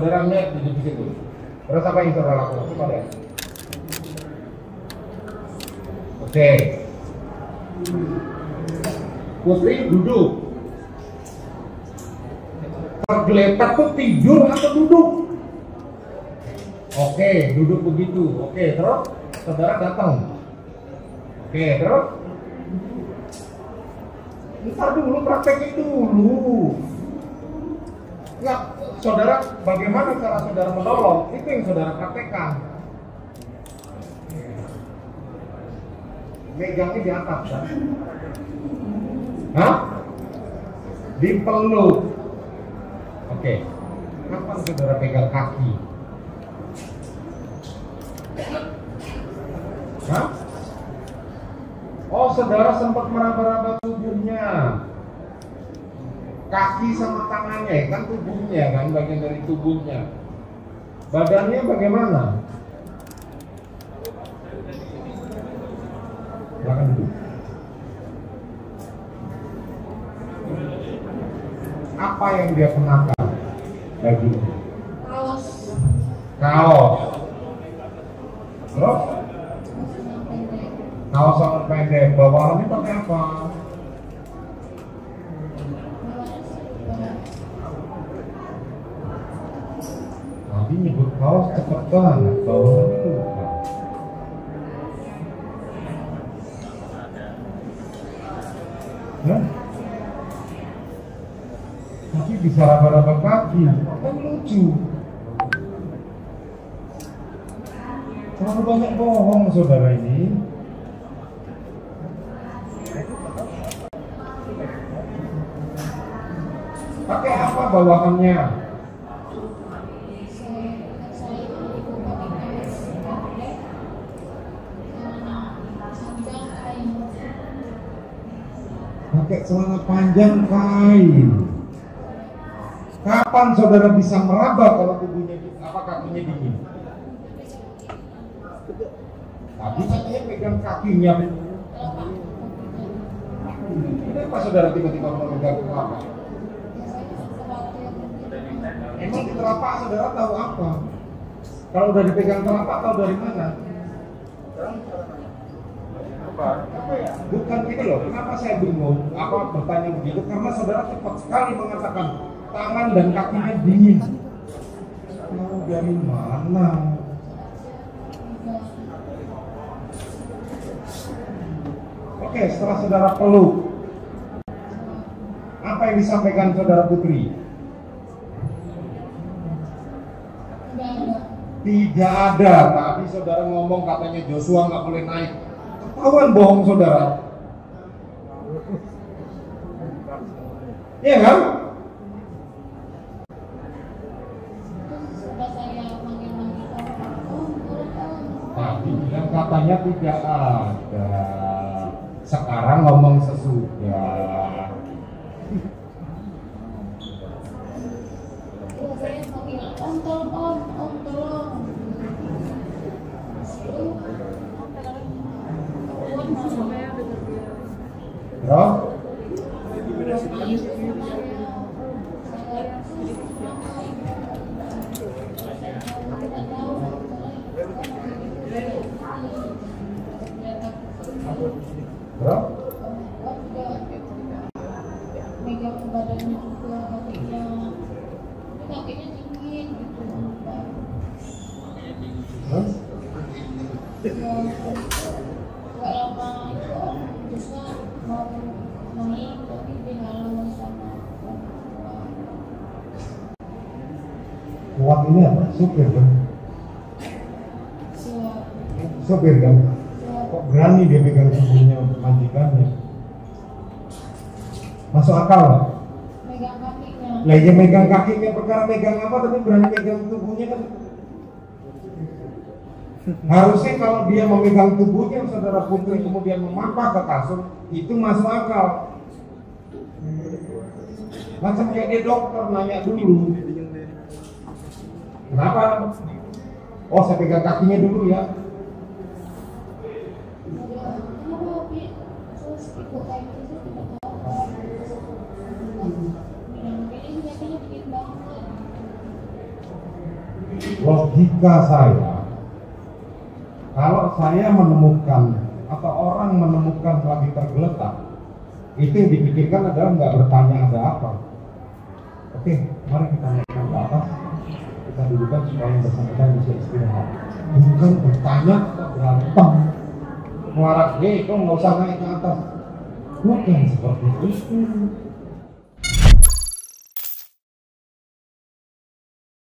Saudara lihat di di situ. Terus apa yang saudara lakukan? Oke. Putri duduk. Tergeletak tuh tidur atau duduk? Oke, duduk begitu. Oke, terus saudara datang. Oke, terus Ntar dulu praktekin dulu. Ya, saudara, bagaimana cara saudara menolong? Itu yang saudara praktekkan. Megangnya di atas, kan? Hah? Dipeluk. Oke. Kapan saudara pegang kaki? Hah? Oh, saudara sempat meraba-raba. Kaki sama tangannya, kan tubuhnya kan, bagian dari tubuhnya. Badannya bagaimana? Silakan duduk. Apa yang dia kenakan? Baju. kaos Kaos. Terus? Kaos sangat pendek. Bawahannya pakai apa? Tadi nyebut kaos cepet banget. Lupa. Hah? Kaki bisa raba-raba kaki, kan lucu. Terlalu banyak bohong saudara ini. Pakai apa bawahannya? saya saya ibu pakai kaos pendek celana panjang kain Pakai celana panjang kain. Kapan saudara bisa meraba kalau tubuhnya apa kakinya dingin? Tadi katanya pegang kakinya. Kenapa saudara tiba-tiba kelapa? sesuatu yang mungkin Emang di telapak saudara tahu apa? Kalau udah dipegang telapak tahu dari mana? Bukan itu loh, kenapa saya bingung? Apa bertanya begitu? Karena saudara cepat sekali mengatakan tangan dan kakinya dingin. Tahu dari mana? Oke, setelah saudara peluk, apa yang disampaikan saudara Putri? tidak ada. Tadi saudara ngomong katanya Joshua nggak boleh naik. Ketahuan bohong saudara. Iya kan? Tadi bilang katanya tidak ada. Sekarang ngomong sesudah. Saya om om Bro, bro, megang badannya juga kakinya dingin gitu ya itu ini apa? Supir kan? Supir kan? Kok berani dia pegang tubuhnya untuk majikannya? Masuk akal nggak? megang kakinya Lah dia megang kakinya perkara megang apa tapi berani megang tubuhnya kan Harusnya kalau dia memegang tubuhnya saudara putri kemudian memapah ke kasur itu masuk akal. Macam kayak dia dokter nanya dulu. Kenapa? Oh saya pegang kakinya dulu ya. logika saya kalau saya menemukan atau orang menemukan lagi tergeletak itu yang dipikirkan adalah nggak bertanya ada apa oke mari kita atas kita dudukkan supaya yang bersangkutan bisa istirahat. Bukan bertanya atau berantem ngelarang, hei kau nggak usah naik ke atas. Bukan seperti itu